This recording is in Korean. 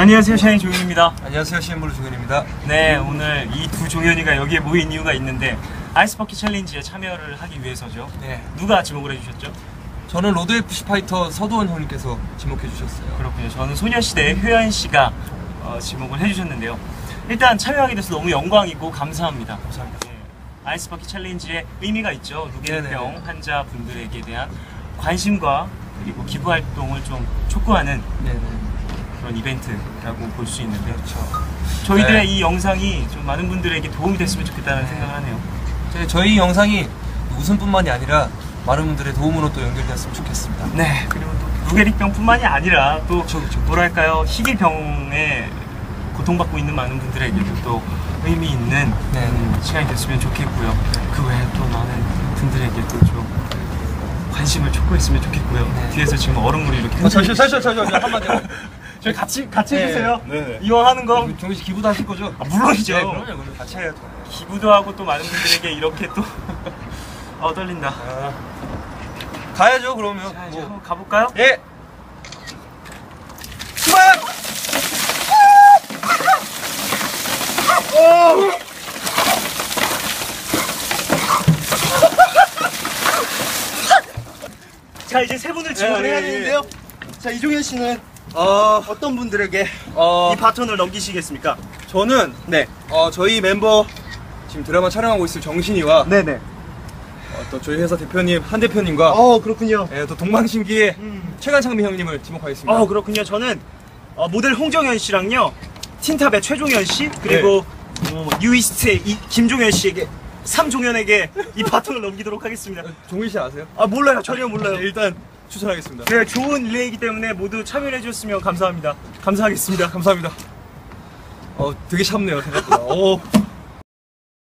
안녕하세요 샤이니 종현입니다. 안녕하세요 CNBLUE 종현입니다. 네 오늘 이 두 종현이가 여기에 모인 이유가 있는데 Ice Bucket Challenge에 참여를 하기 위해서죠. 네. 누가 지목을 해주셨죠? 저는 로드FC 파이터 서두원 형님께서 지목해 주셨어요. 그렇군요. 저는 소녀시대의 효연 씨가 어, 지목을 해주셨는데요. 일단 참여하게 돼서 너무 영광이고 감사합니다. 감사합니다. 네, Ice Bucket Challenge의 의미가 있죠. 누계병 환자분들에게 대한 관심과 그리고 기부 활동을 좀 촉구하는 네네 그런 이벤트라고 볼 수 있는데 그렇죠 저희들의 네. 이 영상이 좀 많은 분들에게 도움이 됐으면 좋겠다는 생각을 하네요. 저희- 저희 영상이 웃음뿐만이 아니라 많은 분들의 도움으로 또 연결되었으면 좋겠습니다 네. 그리고 또 루게릭병뿐만이 아니라 또 그렇죠, 그렇죠. 뭐랄까요 희귀병에 고통받고 있는 많은 분들에게도 또 의미 있는 네. 음, 시간이 됐으면 좋겠고요. 그 외에 또 많은 분들에게 또좀 관심을 촉구했으면 좋겠고요. 네. 뒤에서 지금 얼음물이 이렇게 어, 잠시 잠시 잠시 잠시 한마디 저희 같이 같이 네. 해주세요. 네. 이왕 하는 거 종현 씨 기부도 하실 거죠? 아, 물론이죠. 네 그럼요 그럼요 같이 해야죠 기부도 하고 또 많은 분들에게 이렇게 또 어, 떨린다. 아, 가야죠 그러면 자 이제 뭐. 한번 가볼까요? 예 출발 자 이제 세 분을 지목을 예, 해야 예, 되는데요. 자 이종현 씨는 어, 어떤 분들에게 어 이 바톤을 넘기시겠습니까? 저는 네. 어, 저희 멤버 지금 드라마 촬영하고 있을 정신이와 네네. 어, 또 저희 회사 대표님 한 대표님과 어 그렇군요. 예, 또 동방신기의 음. 최관창미 형님을 지목하겠습니다. 어 그렇군요. 저는 어, 모델 홍정현 씨랑요, 틴탑의 최종현 씨 그리고 어, 유이스트의 이 김종현 씨에게 삼종현에게 이 바톤을 넘기도록 하겠습니다. 종일 씨 아세요? 아 몰라요. 전혀 몰라요. 네, 일단 추천하겠습니다. 네 좋은 릴레이이기 때문에 모두 참여해 주셨으면 감사합니다. 감사하겠습니다. 감사합니다. 어, 되게 샵네요, 생각보다. 오.